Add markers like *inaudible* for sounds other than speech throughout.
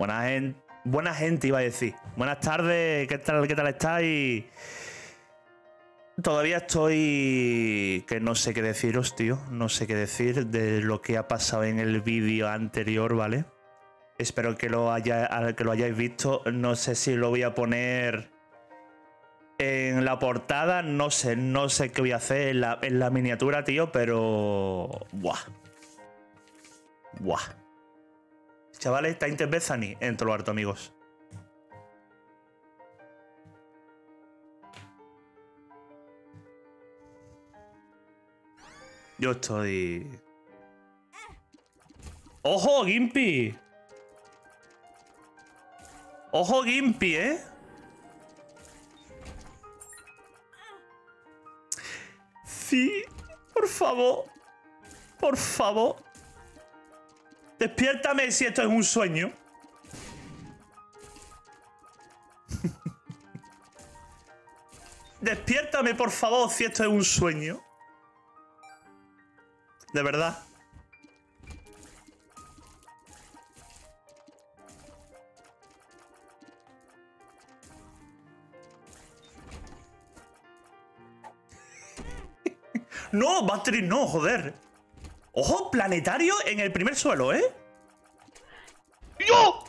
Buena gente, iba a decir. Buenas tardes, ¿qué tal, qué tal estáis? Todavía estoy que no sé qué deciros, tío. No sé qué decir de lo que ha pasado en el vídeo anterior, ¿vale? Espero que lo, haya, que lo hayáis visto. No sé si lo voy a poner en la portada. No sé, no sé qué voy a hacer en la, en la miniatura, tío, pero... Buah. Buah. Chavales, Tainted Bethany en todo lo harto, amigos. Yo estoy... ¡Ojo, Gimpy! ¡Ojo, Gimpy, eh! Sí, por favor. Por favor. Despiértame si esto es un sueño. Despiértame, por favor, si esto es un sueño. De verdad. *laughs* no, Battery no, joder. Ojo, planetario en el primer suelo, ¿eh? ¡Yo!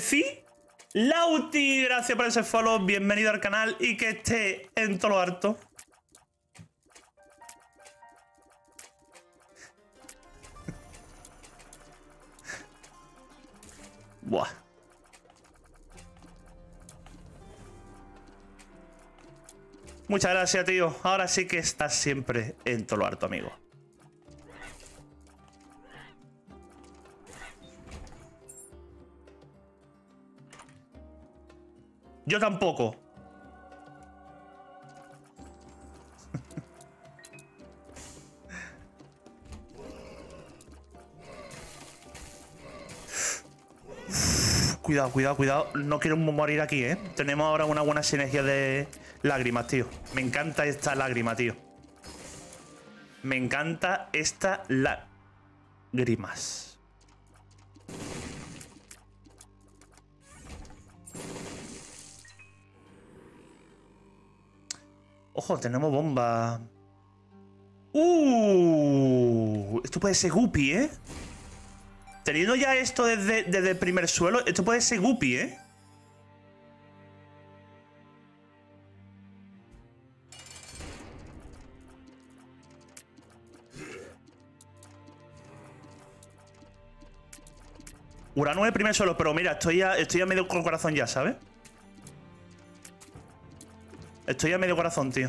¿Sí? Lauti, gracias por ese follow, bienvenido al canal y que esté en todo lo harto. *laughs* Buah. Muchas gracias, tío. Ahora sí que estás siempre en todo lo harto, amigo. Yo tampoco. *laughs* cuidado, cuidado, cuidado. No quiero morir aquí, ¿eh? Tenemos ahora una buena sinergia de lágrimas, tío. Me encanta esta lágrima, tío. Me encanta esta lágrimas. Ojo, tenemos bomba. ¡Uh! Esto puede ser Guppy, ¿eh? Teniendo ya esto desde, desde el primer suelo, esto puede ser Guppy, ¿eh? Urano el primer suelo, pero mira, estoy a, estoy a medio corazón ya, ¿sabes? Estoy a medio corazón, tío.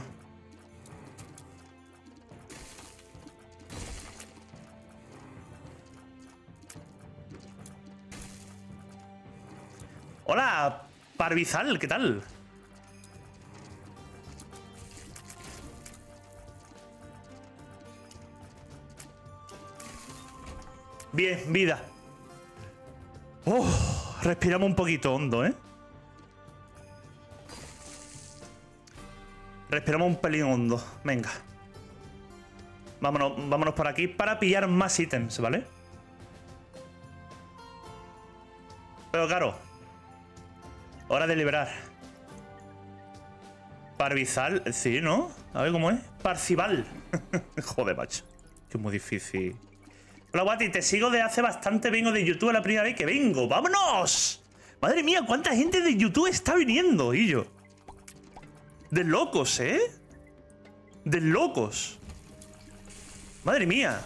Hola, Parvizal, ¿qué tal? Bien, vida. Oh, respiramos un poquito hondo, ¿eh? Respiramos un pelín hondo. Venga. Vámonos, vámonos por aquí para pillar más ítems, ¿vale? Pero claro. Hora de liberar. Parvizal, sí, ¿no? A ver cómo es. Parcival. *laughs* Joder, macho. Que es muy difícil. Hola, Guati, te sigo de hace bastante. Vengo de YouTube la primera vez que vengo. ¡Vámonos! Madre mía, cuánta gente de YouTube está viniendo, y yo. De locos, ¿eh? De locos. Madre mía.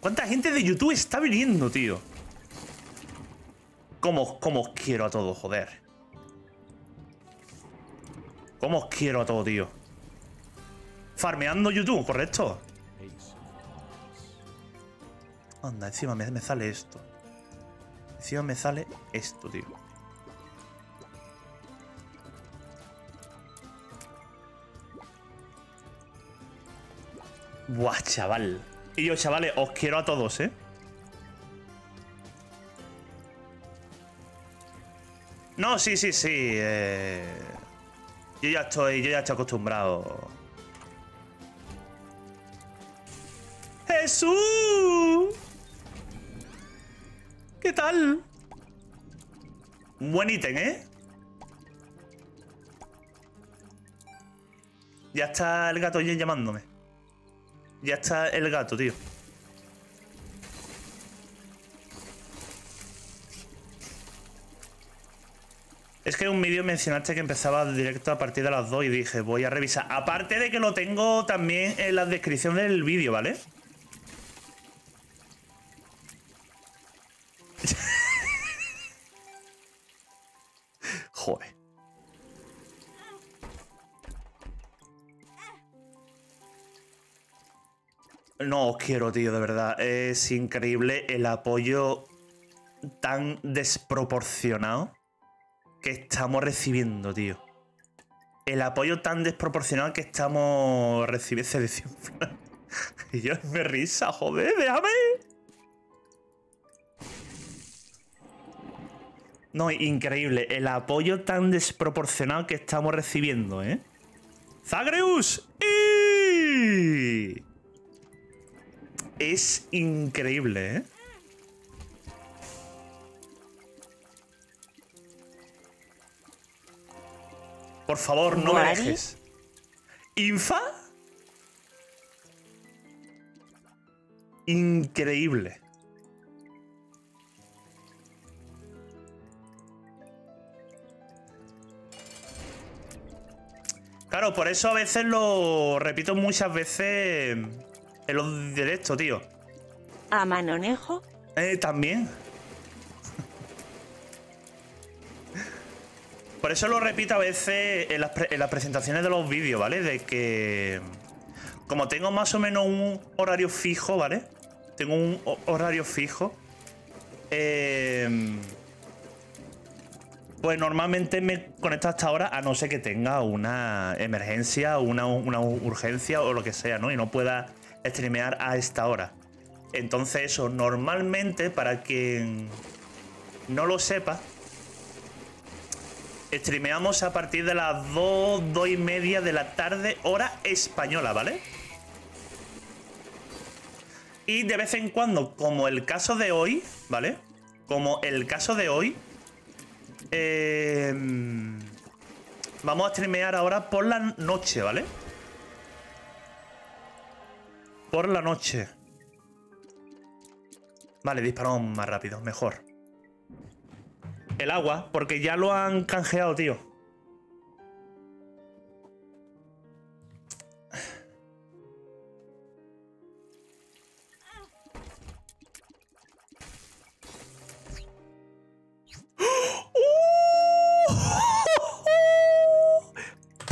¿Cuánta gente de YouTube está viniendo, tío? ¿Cómo, cómo os quiero a todos, joder? ¿Cómo os quiero a todos, tío? Farmeando YouTube, correcto. Anda, encima me sale esto. Encima me sale esto, tío. Buah, chaval. Y yo, chavales, os quiero a todos, ¿eh? No, sí, sí, sí. Eh... Yo ya estoy, yo ya estoy acostumbrado. ¡Jesús! ¿Qué tal? buen ítem, ¿eh? Ya está el gato llamándome. Ya está el gato, tío. Es que en un vídeo mencionaste que empezaba directo a partir de las 2 y dije, voy a revisar. Aparte de que lo tengo también en la descripción del vídeo, ¿vale? *laughs* Joder. No os quiero, tío, de verdad. Es increíble el apoyo tan desproporcionado que estamos recibiendo, tío. El apoyo tan desproporcionado que estamos recibiendo. *laughs* y yo me risa, joder, déjame. No, increíble. El apoyo tan desproporcionado que estamos recibiendo, ¿eh? ¡Zagreus! Es increíble, ¿eh? Por favor, no me dejes. ¿Infa? Increíble. Claro, por eso a veces lo repito muchas veces en los directos, tío. ¿A Manonejo? Eh, también. Por eso lo repito a veces en las, presentaciones de los vídeos, ¿vale? De que... Como tengo más o menos un horario fijo, ¿vale? Tengo un horario fijo. Eh pues normalmente me conecto hasta ahora a no ser que tenga una emergencia, una, una urgencia o lo que sea, ¿no? Y no pueda streamear a esta hora. Entonces eso, normalmente, para quien no lo sepa, streameamos a partir de las 2, 2 y media de la tarde, hora española, ¿vale? Y de vez en cuando, como el caso de hoy, ¿vale? Como el caso de hoy, Em, vamos a streamear ahora por la noche, ¿vale? Por la noche. Vale, disparamos más rápido, mejor. El agua, porque ya lo han canjeado, tío.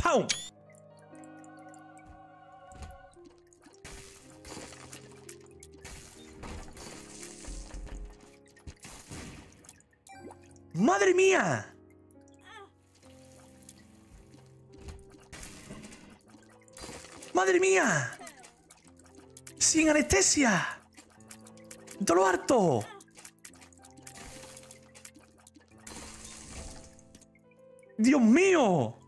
*laughs* ¡Madre mía! ¡Madre mía! ¡Sin anestesia! ¡Todo lo harto! ¡Dios mío!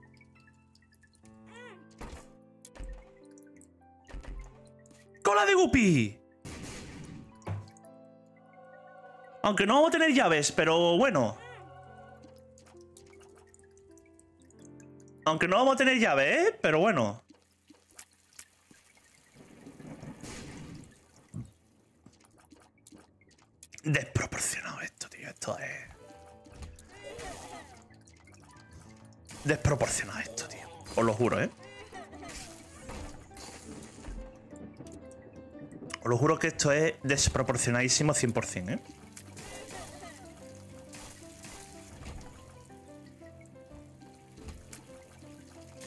¡Cola de Guppy! Aunque no vamos a tener llaves, pero bueno. Aunque no vamos a tener llave, ¿eh? Pero bueno. Desproporcionado esto, tío. Esto es... Desproporcionado esto, tío. Os lo juro, ¿eh? Os lo juro que esto es desproporcionadísimo 100%, ¿eh?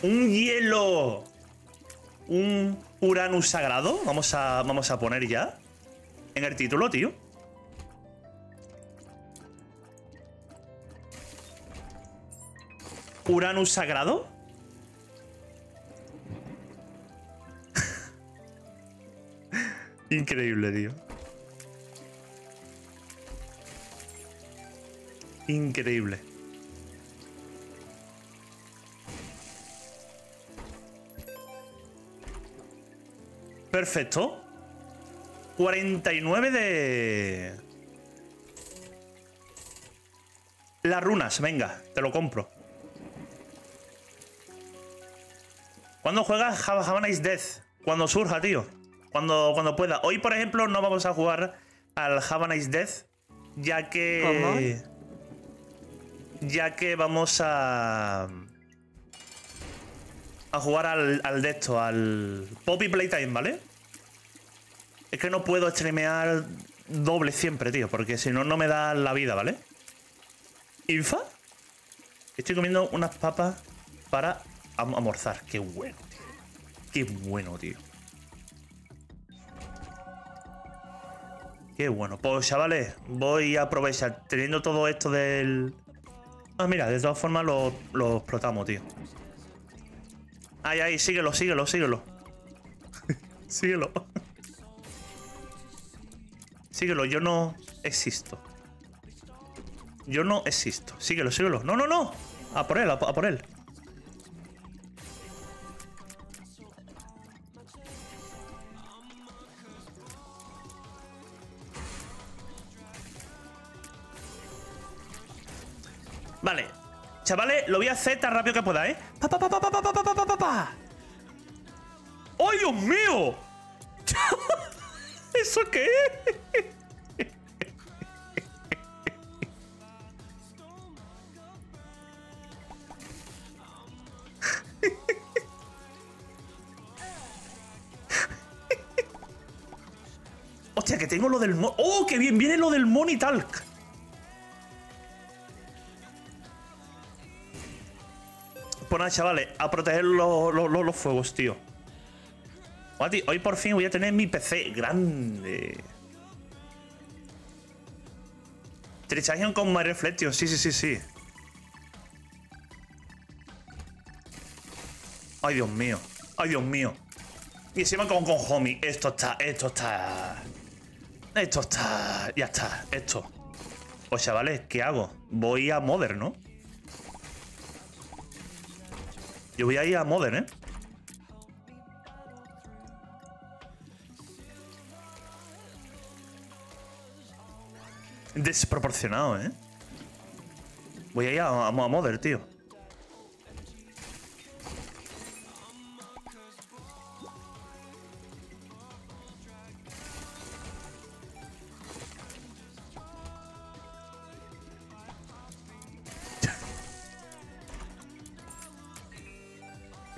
Un hielo, un Uranus sagrado. Vamos a, vamos a poner ya en el título, tío. Uranus sagrado. *laughs* Increíble, tío. Increíble. Perfecto. 49 de... Las runas, venga, te lo compro. ¿Cuándo juegas Havana is Death? Cuando surja, tío. Cuando, cuando pueda. Hoy, por ejemplo, no vamos a jugar al Havana is Death, ya que... Ya que vamos a... A jugar al, al de esto, al Poppy Playtime, ¿vale? Es que no puedo streamear doble siempre, tío, porque si no, no me da la vida, ¿vale? ¿Infa? Estoy comiendo unas papas para almorzar. Qué bueno, tío. Qué bueno, tío. Qué bueno. Pues, chavales, voy a aprovechar. Teniendo todo esto del... Ah, mira, de todas formas lo, lo explotamos, tío. Ay, ay, síguelo, síguelo, síguelo. *laughs* síguelo. síguelo, yo no existo. Yo no existo. Síguelo, síguelo. No, no, no. A por él, a, por él. Vale. Chavales, lo voy a hacer tan rápido que pueda, ¿eh? ¡Pa, pa, pa, pa, pa, pa, pa, pa, pa! ¡Ay, Dios mío! *laughs* ¿Eso qué? *laughs* Hostia, que tengo lo del... ¡Oh, qué bien! Viene lo del Money Nada, chavales, a proteger los, fuegos, tío. Hoy por fin voy a tener mi PC grande. Trichation con My Reflection, sí, sí, sí, sí. Ay, Dios mío. Ay, Dios mío. Y encima con, con homie. Esto está, esto está... Esto está... Ya está, esto. Pues chavales, ¿qué hago? Voy a Modern, ¿no? Yo voy a ir a Modern, ¿eh? Desproporcionado, ¿eh? Voy a ir a, a, Modern, tío.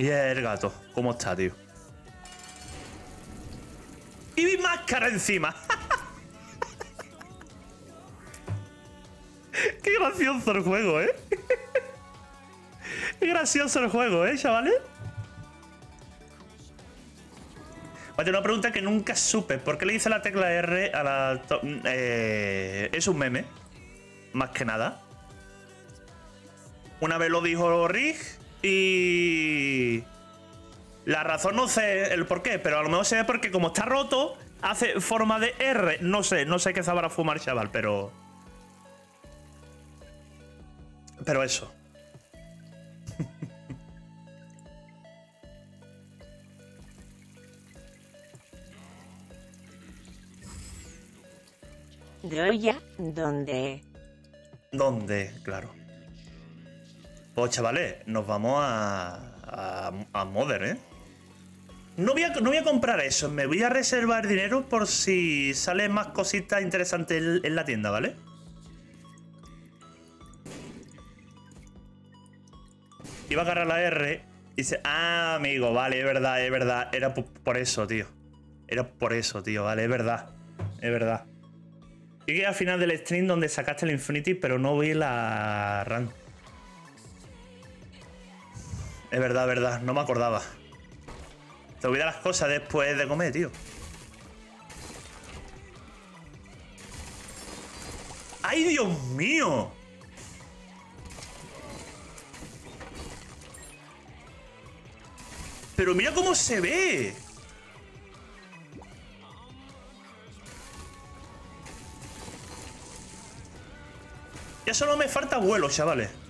Y el gato. ¿Cómo está, tío? Y mi máscara encima. *laughs* Qué gracioso el juego, ¿eh? Qué gracioso el juego, ¿eh, chavales? Vale, una pregunta que nunca supe. ¿Por qué le hice la tecla R a la... Eh, es un meme. Más que nada. Una vez lo dijo Rig y... La razón no sé el por qué, pero a lo mejor sé porque como está roto, hace forma de R. No sé, no sé qué sabrá fumar, chaval, pero... Pero eso. ¿De ¿Dónde? ¿Dónde? Claro. Pues chavales, nos vamos a, a, a Modern, ¿eh? No voy, a, no voy a comprar eso, me voy a reservar dinero por si salen más cositas interesantes en, la tienda, ¿vale? Iba a agarrar la R y dice, ah, amigo, vale, es verdad, es verdad. Era por, eso, tío. Era por eso, tío, vale, es verdad. Es verdad. Llegué al final del stream donde sacaste el Infinity, pero no vi la run. Es verdad, verdad. No me acordaba. Te olvidas las cosas después de comer, tío. ¡Ay, Dios mío! Pero mira cómo se ve. Ya solo me falta vuelo, chavales.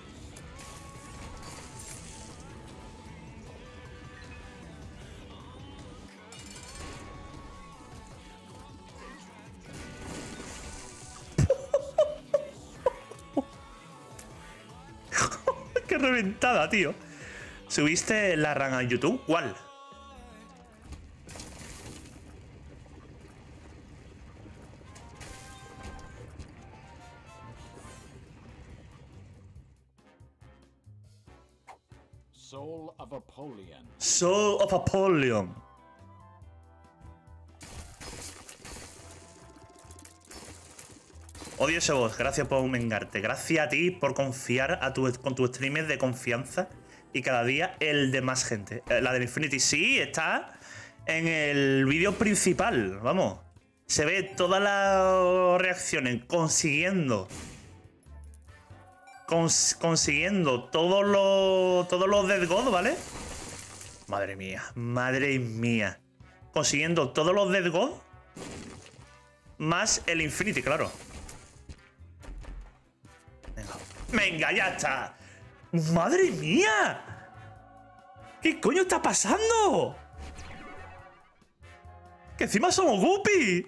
Reventada, tío. ¿Subiste la rang a YouTube? ¿Cuál? Soul of Apollyon. Soul of Apollyon. Odio ese voz, gracias por mengarte. Gracias a ti por confiar a tu, con tus streamers de confianza y cada día el de más gente. Eh, La del Infinity sí está en el vídeo principal, vamos. Se ve todas las reacciones consiguiendo cons- consiguiendo todos los todos los Dead God, ¿vale? Madre mía, madre mía. Consiguiendo todos los Dead God más el Infinity, claro. Venga, ya está. Madre mía. ¿Qué coño está pasando? Que encima somos Guppy.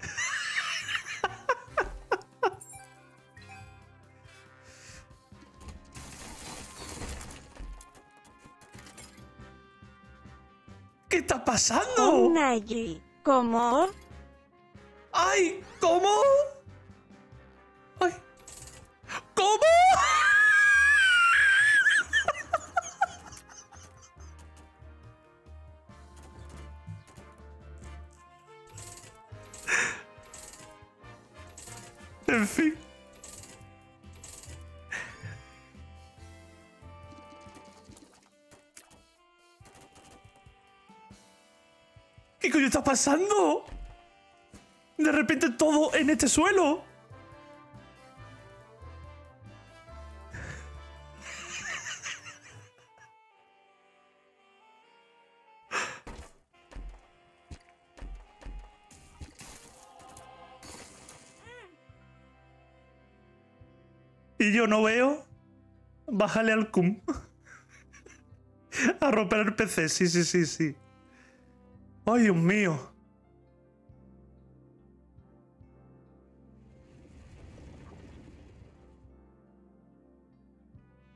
*laughs* ¿Qué está pasando? Unagi. ¿Cómo? ¡Ay! ¿Cómo? ¿Cómo? En fin. ¿Qué coño está pasando? De repente todo en este suelo. Yo no veo. Bájale al cum. *laughs* A romper el PC, sí, sí, sí, sí. Ay, Dios mío.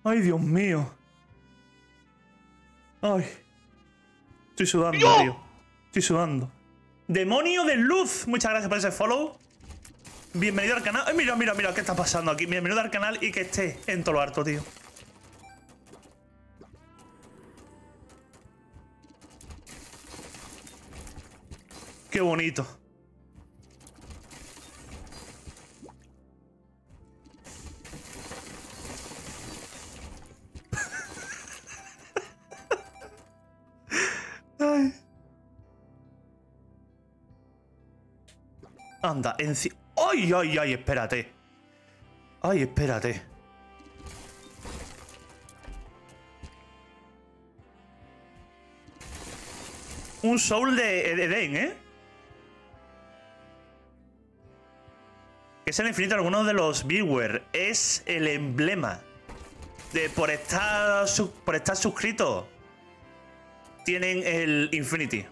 Ay, Dios mío. Ay. Estoy sudando, tío. Estoy sudando. Demonio de luz. Muchas gracias por ese follow. Bienvenido al canal. Mira, mira, mira qué está pasando aquí. Bienvenido al canal y que esté en todo lo harto, tío. Qué bonito. *laughs* Anda, enci... ¡Ay, ay, ay! Espérate. Ay, espérate. Un soul de Eden, ¿eh? Es el infinito algunos de los viewers. Es el emblema. De por estar, por estar suscrito. Tienen el Infinity.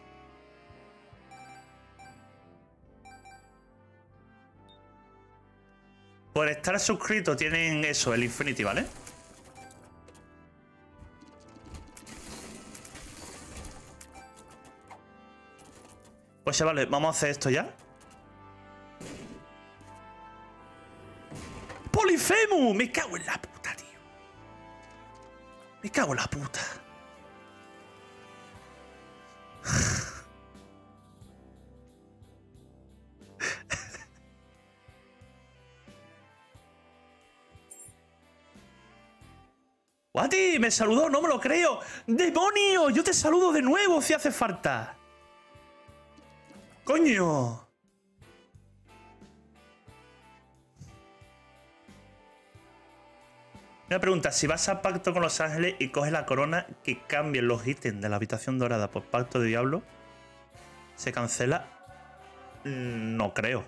Por estar suscrito tienen eso, el Infinity, ¿vale? Pues chavales, vamos a hacer esto ya. ¡Polifemu! Me cago en la puta, tío. Me cago en la puta. Me saludó, no me lo creo. ¡Demonio! Yo te saludo de nuevo si hace falta. ¡Coño! Una pregunta, si vas a pacto con los ángeles y coges la corona que cambien los ítems de la habitación dorada por pacto de diablo, ¿se cancela? Mm, No creo.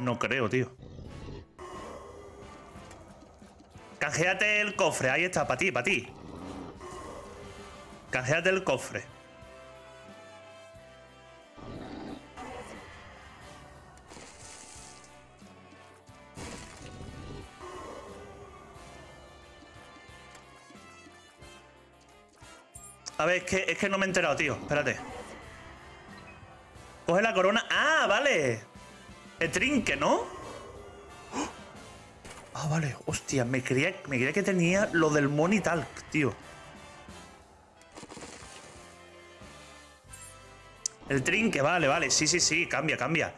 No creo, tío. Canjeate el cofre, ahí está, para ti, para ti. Canjeate el cofre. A ver, es que, es que no me he enterado, tío. Espérate. Coge la corona. ¡Ah, vale! El trinque, ¿no? Vale. Hostia, me creía, me creía que tenía lo del Money Talk, tío. El trinque, vale, vale. Sí, sí, sí. Cambia, cambia.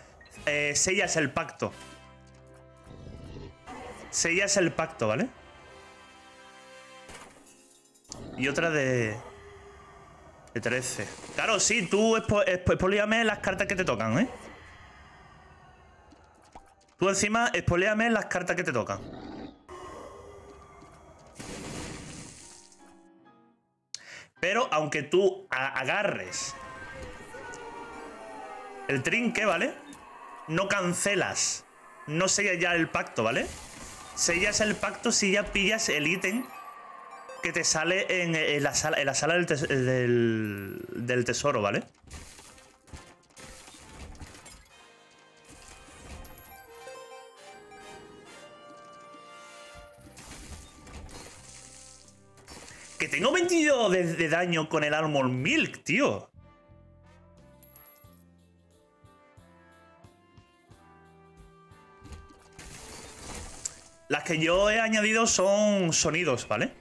Eh, sellas el pacto. Sellas el pacto, ¿vale? Y otra de... De 13. Claro, sí, tú expo expoliame las cartas que te tocan, ¿eh? Tú encima expoliame las cartas que te tocan. Aunque tú agarres el trinque, ¿vale? No cancelas. No sellas ya el pacto, ¿vale? Sellas el pacto si ya pillas el ítem que te sale en, la sala, del, tesoro, ¿vale? Tengo 22 de, daño con el Armor Milk, tío. Las que yo he añadido son sonidos, ¿vale?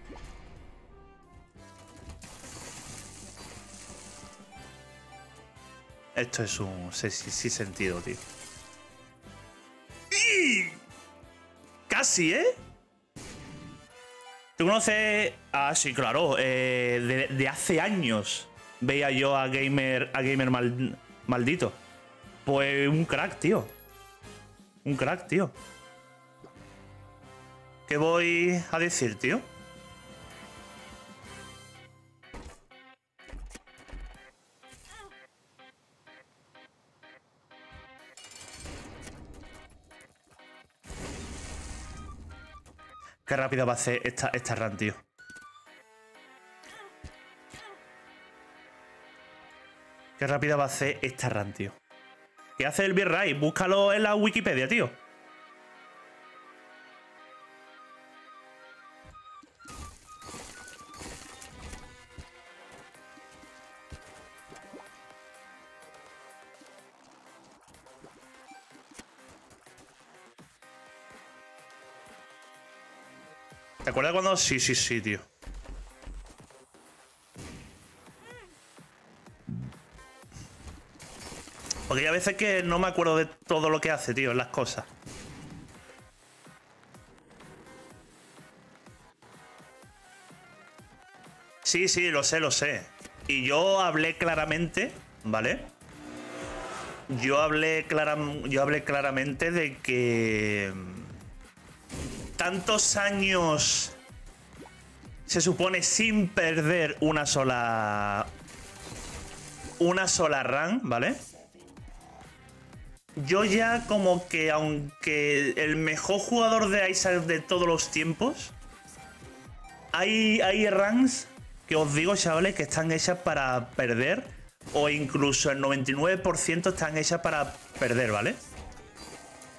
Esto es un sí, sentido, tío. Casi, ¿eh? ¿Tú conoces? Ah, sí, claro. Eh, de, hace años veía yo a Gamer, a gamer maldito. Pues un crack, tío. Un crack, tío. ¿Qué voy a decir, tío? Qué rápida va a ser esta, esta run, tío. Qué rápida va a ser esta run, tío. ¿Qué hace el Virrey? Búscalo en la Wikipedia, tío. Acuerdas cuando...? Sí, sí, sí, tío. Porque hay a veces que no me acuerdo de todo lo que hace, tío, en las cosas. Sí, sí, lo sé, lo sé. Y yo hablé claramente, ¿vale? Yo hablé, yo hablé claramente de que tantos años se supone sin perder una sola una sola run, ¿vale? Yo ya como que aunque el mejor jugador de Isaac de todos los tiempos, hay, hay runs que os digo, chavales, que están hechas para perder o incluso el 99% están hechas para perder, ¿vale?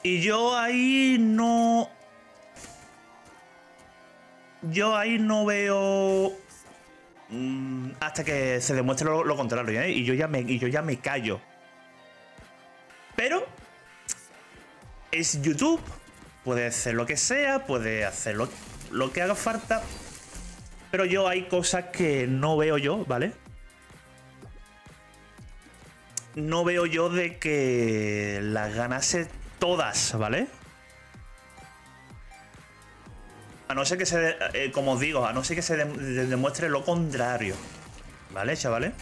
Y yo ahí no yo ahí no veo. Mm, hasta que se demuestre lo, contrario, ¿eh? Y yo, ya me, y yo ya me callo. Pero. Es YouTube. Puede hacer lo que sea, puede hacer lo, lo que haga falta. Pero yo hay cosas que no veo yo, ¿vale? No veo yo de que las ganase todas, ¿vale? A no ser que se, eh, como os digo, a no ser que se demuestre lo contrario. ¿Vale, chavales?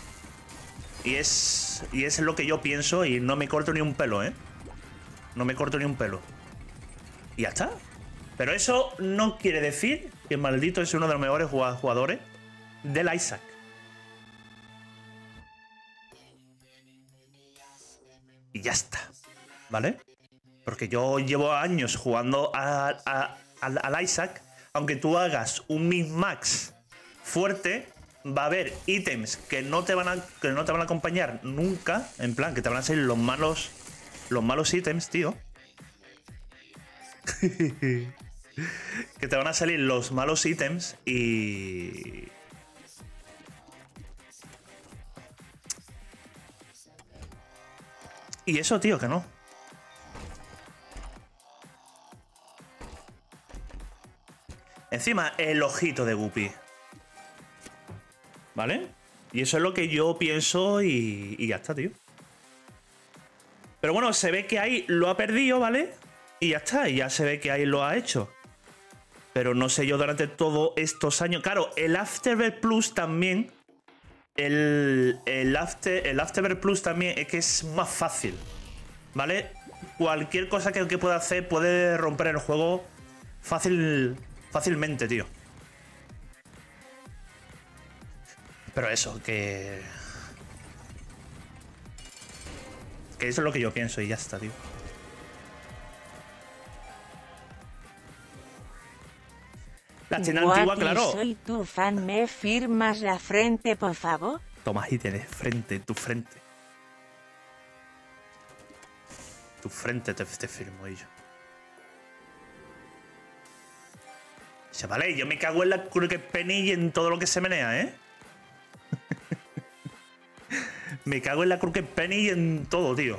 Y es, y es lo que yo pienso y no me corto ni un pelo, ¿eh? No me corto ni un pelo. Y ya está. Pero eso no quiere decir que Maldito es uno de los mejores jugadores del Isaac. Y ya está. ¿Vale? Porque yo llevo años jugando al Isaac aunque tú hagas un min max fuerte, va a haber ítems que no te van a, que no te van a acompañar nunca, en plan, que te van a salir los malos, los malos ítems, tío. *laughs* que te van a salir los malos ítems y... Y eso, tío, que no. Encima, el ojito de Guppy. ¿Vale? Y eso es lo que yo pienso y, ya está, tío. Pero bueno, se ve que ahí lo ha perdido, ¿vale? Y ya está, y ya se ve que ahí lo ha hecho. Pero no sé yo durante todos estos años. Claro, el Afterbirth Plus también. El, el, After, el Afterbirth Plus también es que es más fácil. ¿Vale? Cualquier cosa que, que pueda hacer puede romper el juego fácil, fácilmente, tío. Pero eso, que... Que eso es lo que yo pienso y ya está, tío. La tienda antigua, claro. Soy tu fan, ¿me firmas la frente, por favor? Toma ahí tienes frente, tu frente. Tu frente te, te firmo y yo. Chavales, yo me cago en la que penny y en todo lo que se menea, ¿eh? *laughs* me cago en la crooked penny y en todo, tío.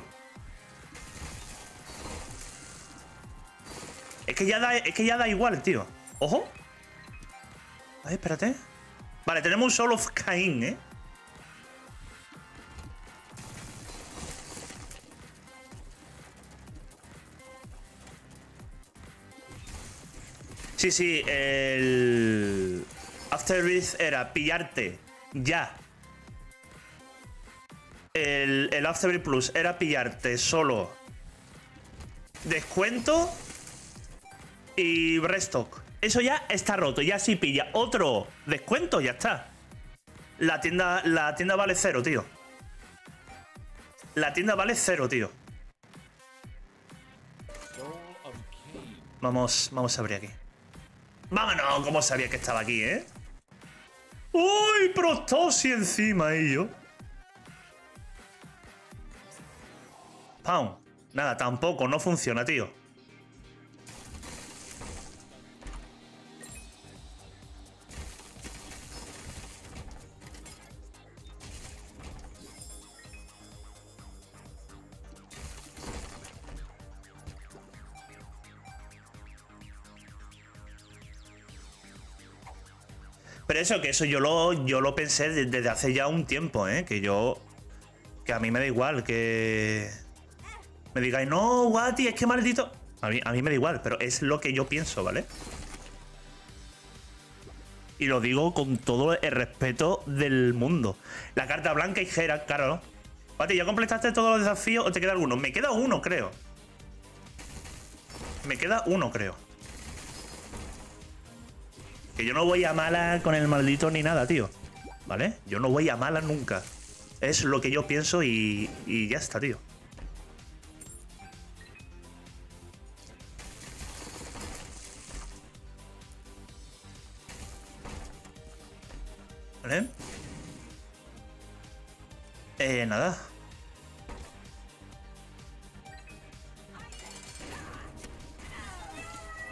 Es que ya da, es que ya da igual, tío. Ojo. Ay, espérate. Vale, tenemos un Soul of Cain, ¿eh? Sí, sí, el Afterbirth era pillarte ya. El, el Afterbirth Plus era pillarte solo descuento y restock. Eso ya está roto, ya si pilla otro descuento, ya está. La tienda, la tienda vale cero, tío. La tienda vale cero, tío. Vamos, vamos a abrir aquí. Vámonos, como sabía que estaba aquí, ¿eh? ¡Uy! Prostosi encima, y yo. Pam. Nada, tampoco, no funciona, tío. Eso, que eso yo lo, yo lo pensé de- desde hace ya un tiempo, ¿eh? Que yo. Que a mí me da igual, que. Me digáis, no, Guati, es que maldito. A mí, a mí me da igual, pero es lo que yo pienso, ¿vale? Y lo digo con todo el respeto del mundo. La carta blanca y Gera, claro. Guati, ¿ya completaste todos los desafíos o te queda alguno? Me queda uno, creo. Me queda uno, creo. Que yo no voy a mala con el maldito ni nada, tío. ¿Vale? Yo no voy a mala nunca. Es lo que yo pienso y, y ya está, tío. ¿Vale? Eh, nada.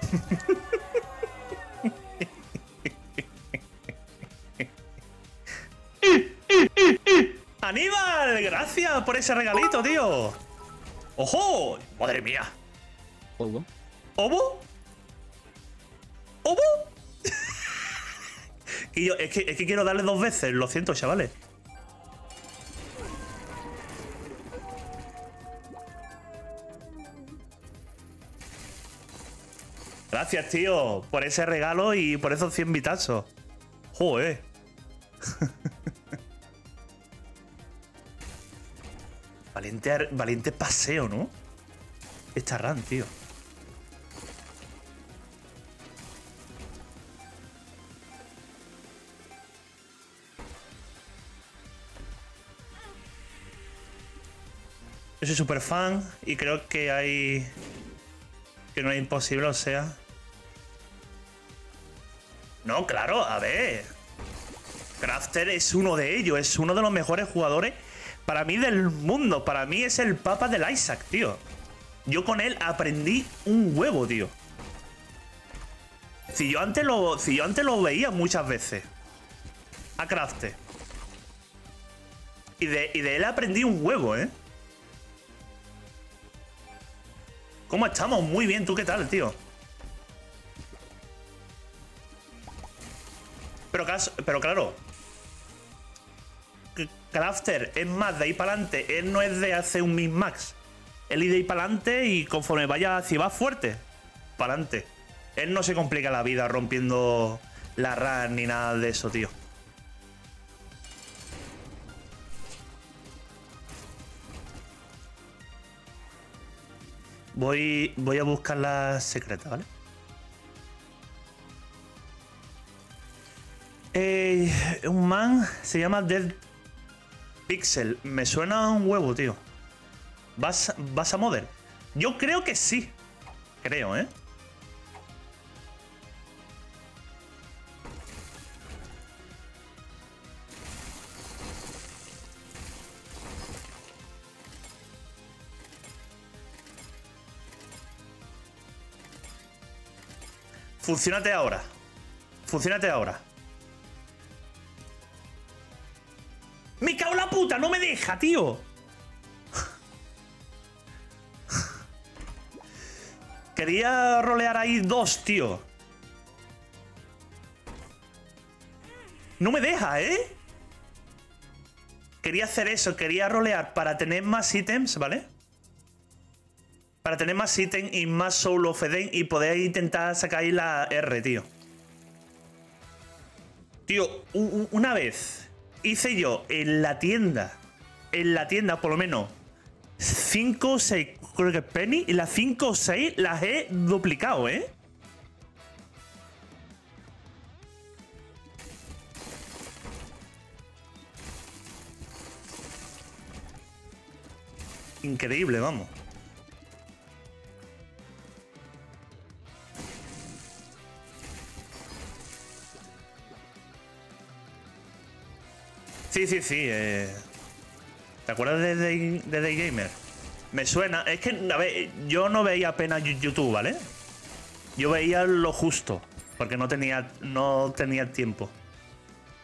*laughs* ¡Aníbal! Gracias por ese regalito, tío. ¡Ojo! ¡Madre mía! ¿Obo? ¿Obo? ¿Obo? *laughs* y yo, es que, es que quiero darle dos veces, lo siento, chavales. Gracias, tío, por ese regalo y por esos 100 vitazos. Joder. *laughs* Valiente, paseo, ¿no? Esta run, tío. Yo soy súper fan y creo que hay. que no es imposible, o sea. No, claro, a ver. Crafter es uno de ellos, es uno de los mejores jugadores para mí del mundo. Para mí es el papa del Isaac, tío. Yo con él aprendí un huevo, tío. Si yo antes lo, si yo antes lo veía muchas veces. A Crafter. Y de, y de él aprendí un huevo, ¿eh? ¿Cómo estamos? Muy bien, ¿tú qué tal, tío? Pero, pero claro. Crafter es más de ahí para adelante. Él no es de hacer un min-max. Él es ahí para adelante y conforme vaya, si va fuerte, para adelante. Él no se complica la vida rompiendo la RAM ni nada de eso, tío. Voy, voy a buscar la secreta, ¿vale? Eh, un man se llama Dead Pixel. Me suena un huevo, tío. ¿Vas, ¿Vas a Model? Yo creo que sí. Creo, ¿eh? Funcionate ahora. Funcionate ahora. ¡Me cago en la puta! ¡No me deja, tío! Quería rolear ahí dos, tío. No me deja, ¿eh? Quería hacer eso, quería rolear para tener más ítems, ¿vale? Para tener más ítems y más Soul of Eden y poder intentar sacar ahí la R, tío. Tío, una vez hice yo en la tienda, en la tienda por lo menos, 5 o 6, creo que penny, y las 5 o 6 las he duplicado, ¿eh? Increíble, vamos. Sí, sí, sí. eh. ¿Te acuerdas de Day, de Day Gamer? Me suena. Es que, a ver, yo no veía apenas YouTube, ¿vale? Yo veía lo justo, porque no tenía, no tenía tiempo.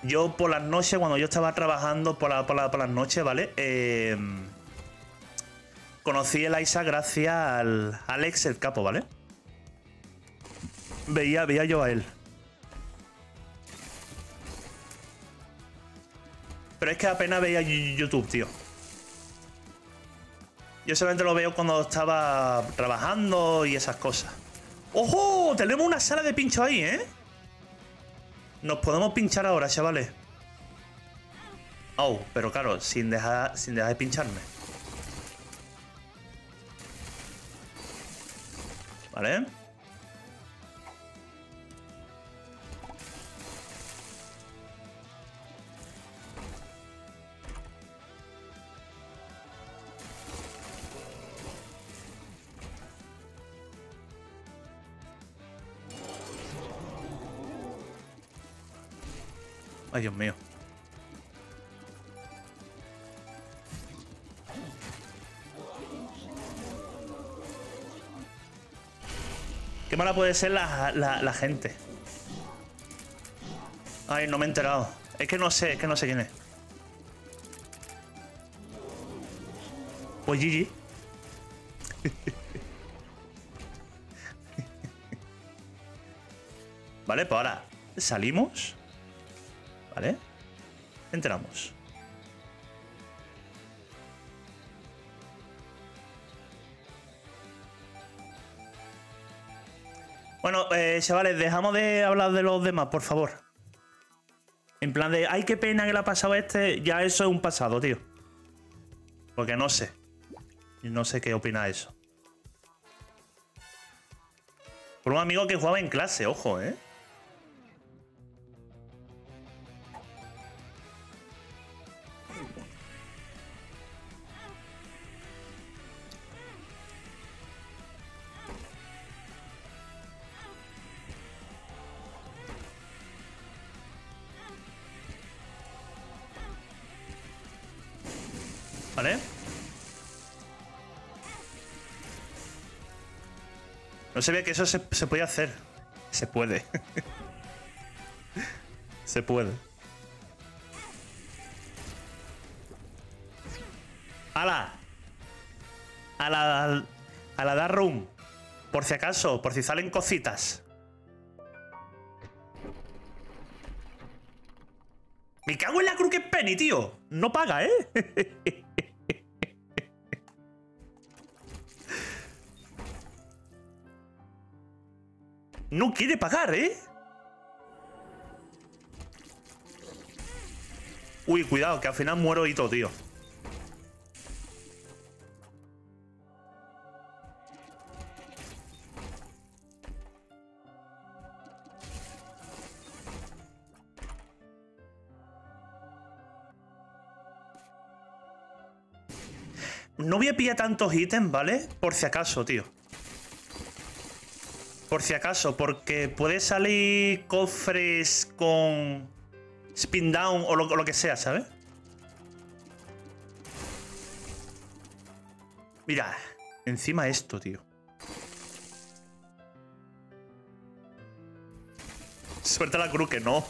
Yo por las noches, cuando yo estaba trabajando por, la- por las noches, ¿vale? Eh, conocí el Isa gracias al Alex el Capo, ¿vale? Veía, veía yo a él. Pero es que apenas veía YouTube, tío. Yo solamente lo veo cuando estaba trabajando y esas cosas. ¡Ojo! Tenemos una sala de pincho ahí, ¿eh? Nos podemos pinchar ahora, chavales. Oh, pero claro, sin dejar, sin dejar de pincharme. ¿Vale? Ay, Dios mío. Qué mala puede ser la, la- gente. Ay, no me he enterado. Es que no sé, es que no sé quién es. Pues Gigi. *laughs* vale, pues ahora salimos. Entramos. Bueno, eh, chavales, dejamos de hablar de los demás, por favor. En plan de, ay, qué pena que le ha pasado este. Ya eso es un pasado, tío. Porque no sé. No sé qué opina eso. Por un amigo que jugaba en clase, ojo, ¿eh? No sabía que eso se, se podía hacer. Se puede. *laughs* se puede. ¡Hala! A la. A la Dark Room. Por si acaso, por si salen cositas. Me cago en la cruz que es Penny, tío. No paga, ¿eh? *laughs* no quiere pagar, ¿eh? Uy, cuidado, que al final muero y todo, tío. No voy a pillar tantos ítems, ¿vale? Por si acaso, tío. Por si acaso, porque puede salir cofres con spin down o lo, que sea, ¿sabes? Mira, encima esto, tío. Suelta la cruz que no.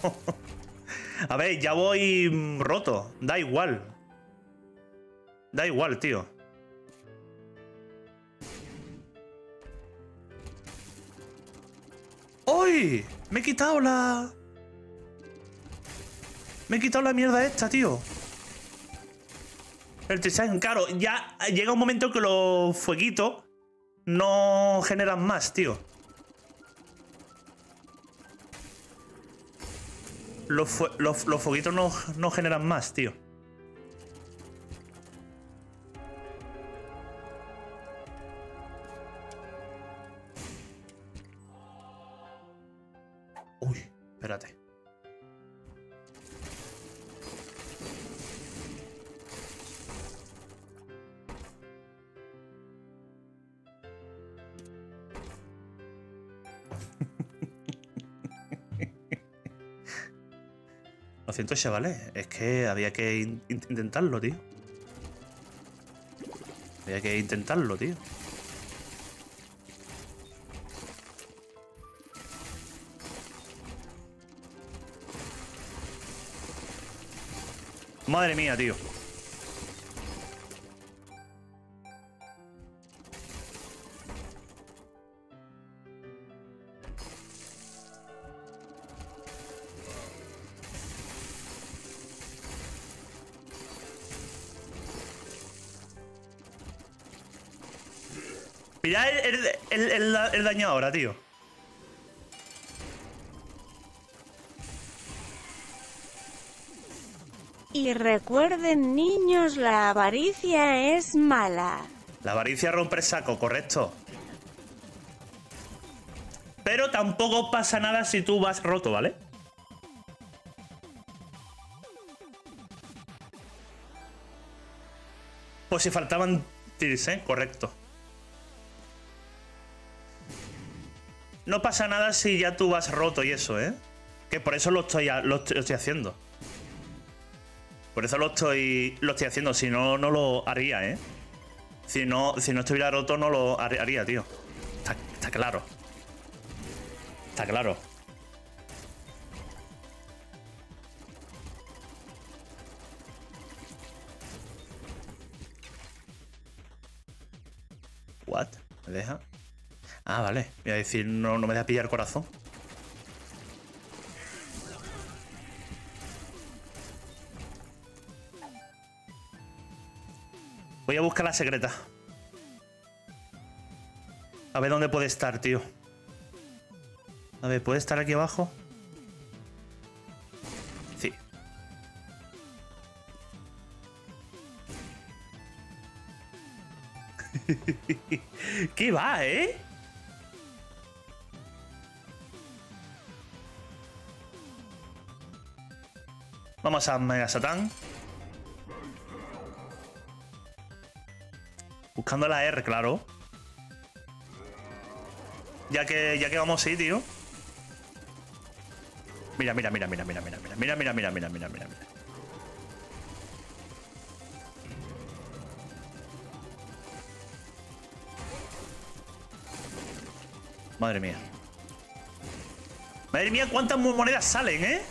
*laughs* A ver, ya voy mm, roto. Da igual. Da igual, tío. Me he quitado la... Me he quitado la mierda esta, tío. El Trisan, claro, ya llega un momento que los fueguitos no generan más, tío. Los, los, los fueguitos no, no generan más, tío. Chavales. Es que había que in- in- intentarlo, tío. Había que intentarlo, tío. Madre mía, tío. El, el, daño ahora, tío. Y recuerden niños, la avaricia es mala. La avaricia rompe el saco, correcto. Pero tampoco pasa nada si tú vas roto, ¿vale? Pues si faltaban tirs, ¿eh? Correcto. No pasa nada si ya tú vas roto y eso, ¿eh? Que por eso lo estoy, lo estoy, haciendo. Por eso lo estoy, lo estoy haciendo. Si no, no lo haría, ¿eh? Si no, si no estuviera roto, no lo har- haría, tío. Está, está claro. Está claro. What? ¿Me deja? Ah, vale. Voy a decir, no, no me deja pillar corazón. Voy a buscar la secreta. A ver dónde puede estar, tío. A ver, ¿puede estar aquí abajo? Sí. *laughs* ¿Qué va, eh? Vamos a Mega Satán. Buscando la R, claro. Ya que, ya que vamos ahí, tío. Mira, mira, mira, mira, mira, mira, mira, mira, mira, mira, mira, mira, mira. Madre mía. Madre mía, cuántas mo- monedas salen, ¿eh?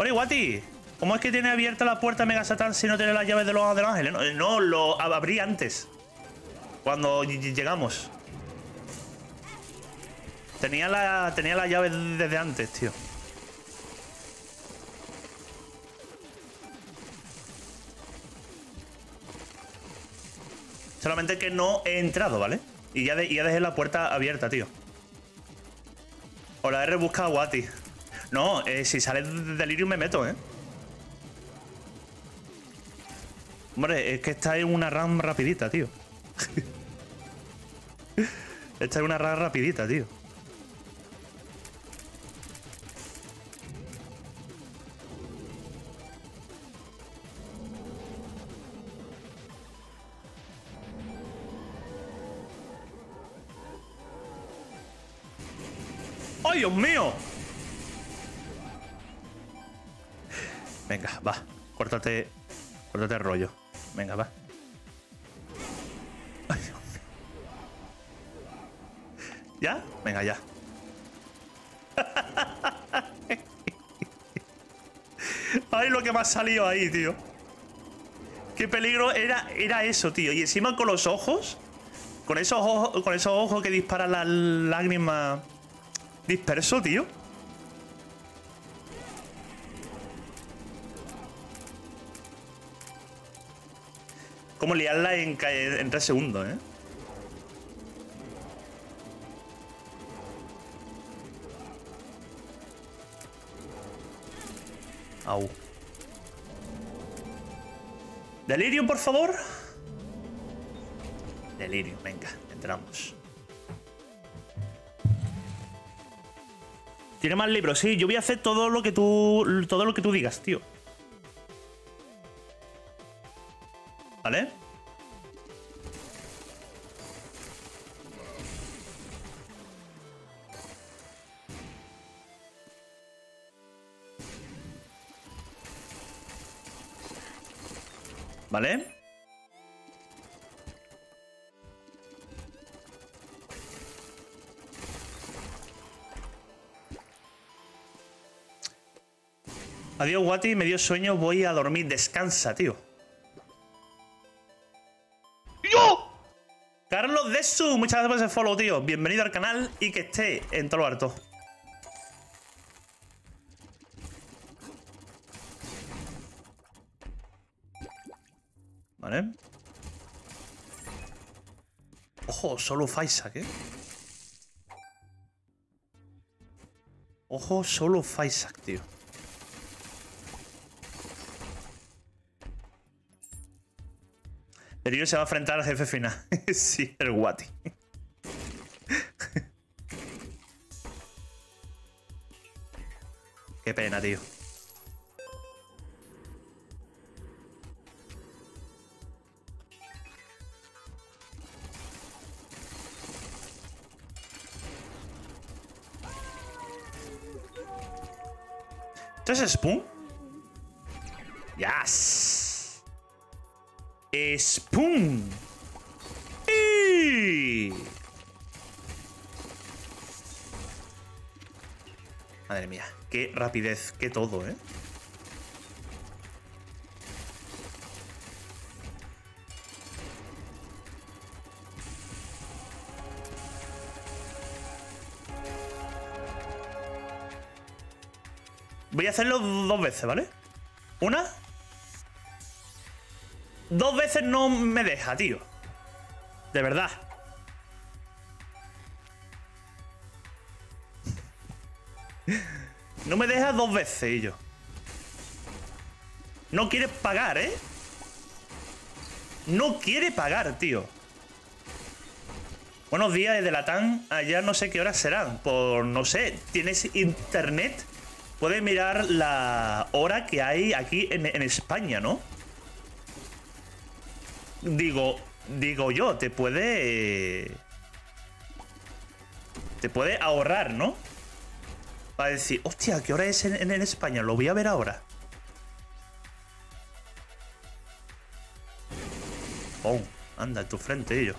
Hola, Guati. ¿Cómo es que tiene abierta la puerta Mega Satán si no tiene las llaves de los, de los ángeles? No, lo ab- abrí antes. Cuando ll- ll- llegamos. Tenía la, tenía la llave desde antes, tío. Solamente que no he entrado, ¿vale? Y ya, de- dejé la puerta abierta, tío. O la he rebuscado a Wati. No, eh, si sale de Delirium me meto, ¿eh? Hombre, es que esta es una RAM rapidita, tío. *laughs* esta es una RAM rapidita, tío. ¡Ay, Dios mío! Venga, va. Córtate. Córtate el rollo. Venga, va. ¿Ya? Venga, ya. *laughs* Ay, lo que me ha salido ahí, tío. Qué peligro era, era eso, tío. Y encima con los ojos. Con esos ojos, con esos ojos que disparan las lágrimas disperso, tío. Cómo liarla en, en tres segundos, ¿eh? Au. Delirium, por favor. Delirium, venga, entramos. Tiene más libros, sí. Yo voy a hacer todo lo que tú. Todo lo que tú digas, tío. ¿Vale? ¿Vale? Adiós, Wati. Me dio sueño. Voy a dormir. Descansa, tío. Desu, muchas gracias por ese follow, tío. Bienvenido al canal y que esté en todo lo harto. Vale. Ojo, solo Faisak, ¿eh? Ojo, solo Faisak, tío. El se va a enfrentar al jefe final. *laughs* sí, el Wati. *laughs* Qué pena, tío. ¿Esto es Spoon? Yes. Spoon. ¡Y! Madre mía, qué rapidez, qué todo, ¿eh? Voy a hacerlo dos veces, ¿vale? Una. Dos veces no me deja, tío. De verdad. No me deja dos veces, y yo. No quiere pagar, ¿eh? No quiere pagar, tío. Buenos días desde Latam. Allá no sé qué horas serán. Por, no sé, ¿tienes internet? Puedes mirar la hora que hay aquí en España, ¿no? Digo, digo yo, te puede... Te puede ahorrar, ¿no? Para decir, hostia, ¿qué hora es en, en- España? Lo voy a ver ahora. Oh, anda, en tu frente, ello.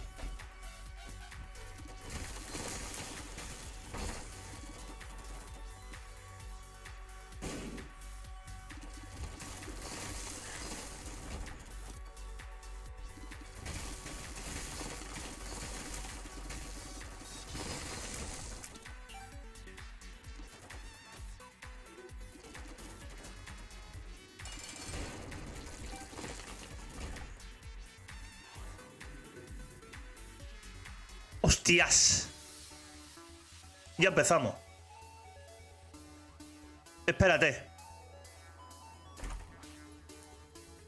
¡Hostias! Ya empezamos. Espérate.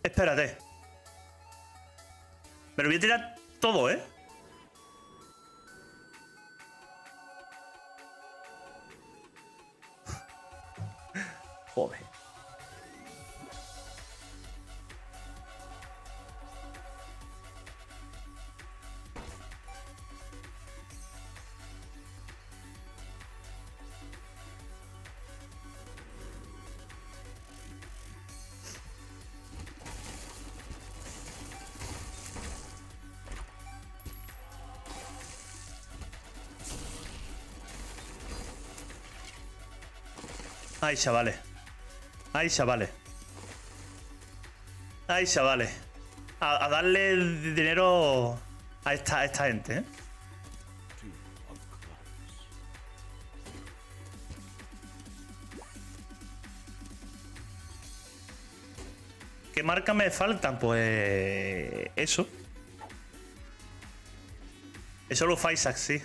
Espérate. Me lo voy a tirar todo, ¿eh? Ay, chavales. Ay, chavales. Ay, chavales. A, darle dinero a esta, gente, ¿eh? ¿Qué marcas me faltan? Pues. Eso. Eso lo Faisac, sí.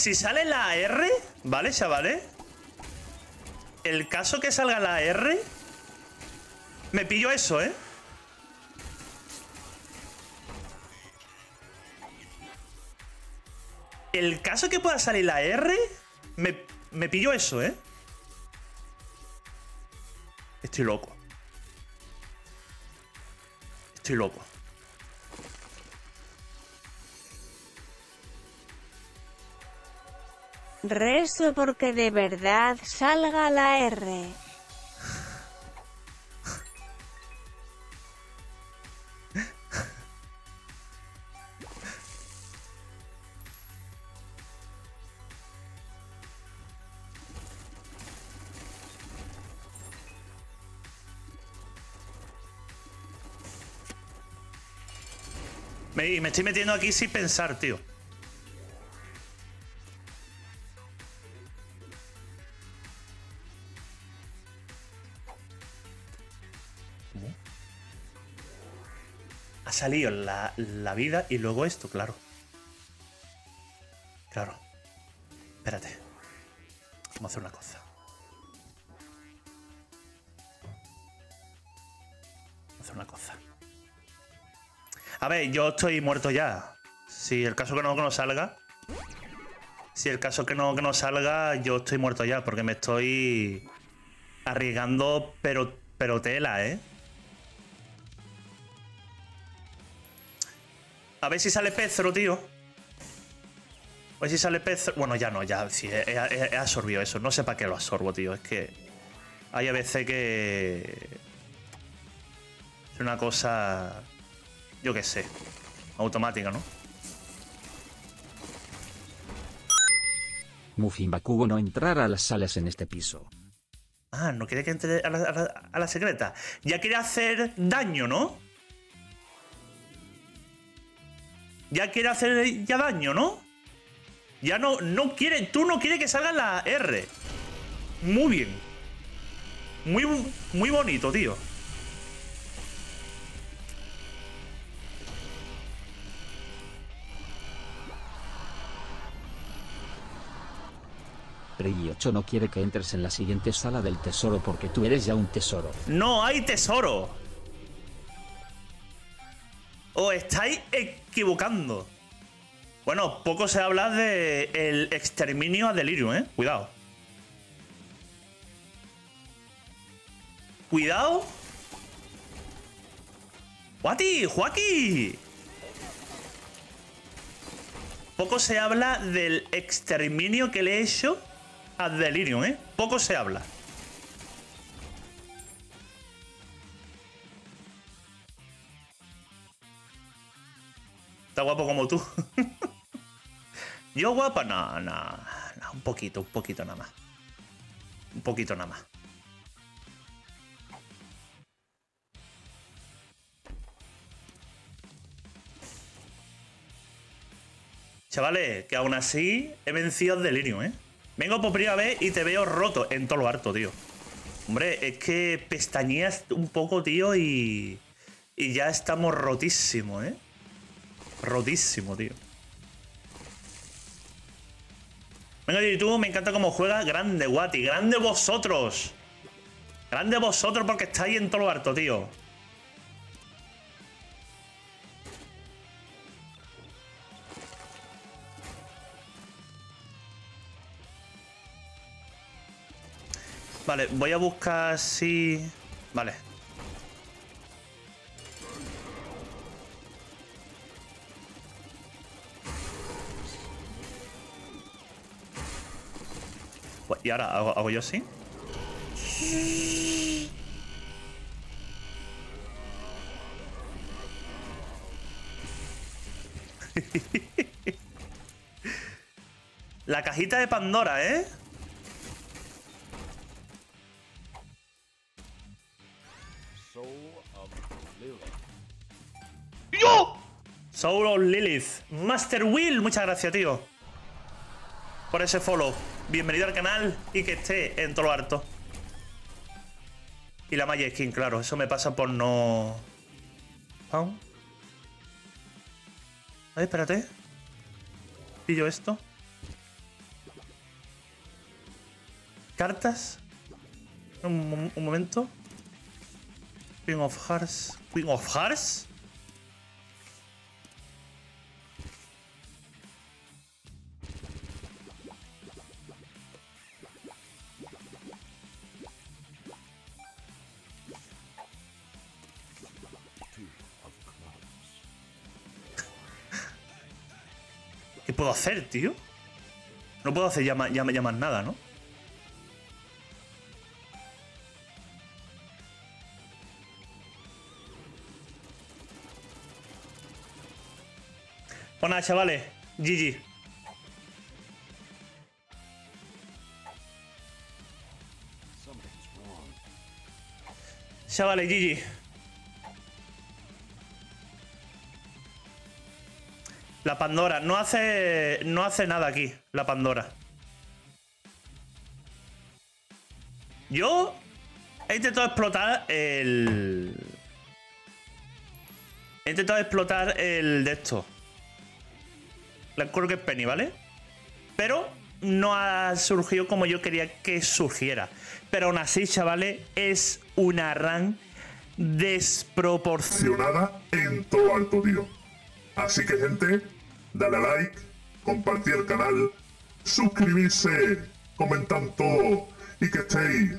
Si sale la R, ¿vale, chavales? El caso que salga la R, me pillo eso, ¿eh? El caso que pueda salir la R, me, me pillo eso, ¿eh? Estoy loco. Estoy loco. Rezo porque de verdad salga la R. Me, estoy metiendo aquí sin pensar, tío. Salido la, la vida y luego esto, claro. Claro. Espérate. Vamos a hacer una cosa. Vamos a hacer una cosa. A ver, yo estoy muerto ya. Si el caso que no, que no salga. Si el caso que no, que no salga, yo estoy muerto ya. Porque me estoy arriesgando, pero, pero tela, ¿eh? A ver si sale Pezro, tío. A ver si sale Pezro. Bueno, ya no, ya. Sí, he, he- he absorbido eso. No sé para qué lo absorbo, tío. Es que hay a veces que. Es una cosa. Yo qué sé. Automática, ¿no? Muffin Bakugo no entrar a las salas en este piso. Ah, no quiere que entre a la, a la- a la secreta. Ya quiere hacer daño, ¿no? Ya quiere hacer ya daño, ¿no? Ya no, no quiere, tú no quieres que salga la R. Muy bien. Muy, muy bonito, tío. 8 no quiere que entres en la siguiente sala del tesoro porque tú eres ya un tesoro. No hay tesoro. Os estáis equivocando. Bueno, poco se habla de el exterminio a Delirium, ¿eh? Cuidado. Cuidado. ¡Guati! ¡Joaquí! Poco se habla del exterminio que le he hecho a Delirium, ¿eh? Poco se habla. Está guapo como tú. *laughs* Yo guapa, no, no, un poquito, un poquito nada más. Un poquito nada más. Chavales, que aún así he vencido al delirio, ¿eh? Vengo por primera vez y te veo roto en todo lo harto, tío. Hombre, es que pestañeas un poco, tío, y... Y ya estamos rotísimo, ¿eh? Rotísimo, tío. Venga, YouTube, me encanta cómo juega. Grande, Guati. Grande vosotros. Grande vosotros porque estáis en todo lo harto, tío. Vale, voy a buscar si... Vale. Y ahora hago, hago yo así. *laughs* La cajita de Pandora, ¿eh? ¡Yo! Soul of Lilith. Master Will, muchas gracias, tío. Por ese follow. Bienvenido al canal y que esté en todo harto. Y la Maya Skin, claro. Eso me pasa por no... Pau. A ver, espérate. Pillo esto. Cartas. Un- un momento. Queen of Hearts. Queen of Hearts. Hacer, tío? No puedo hacer ya, ya, ya más nada, ¿no? Pues nada, chavales. GG. Chavales, GG. La Pandora. No hace. No hace nada aquí, la Pandora. Yo he intentado explotar el. He intentado explotar el de esto. La creo que es Penny, ¿vale? Pero no ha surgido como yo quería que surgiera. Pero aún así, chavales, es una run desproporcionada. En todo alto, tío. Así que, gente, dale a like, compartir el canal, suscribirse, comentar todo y que estéis